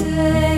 say.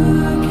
again.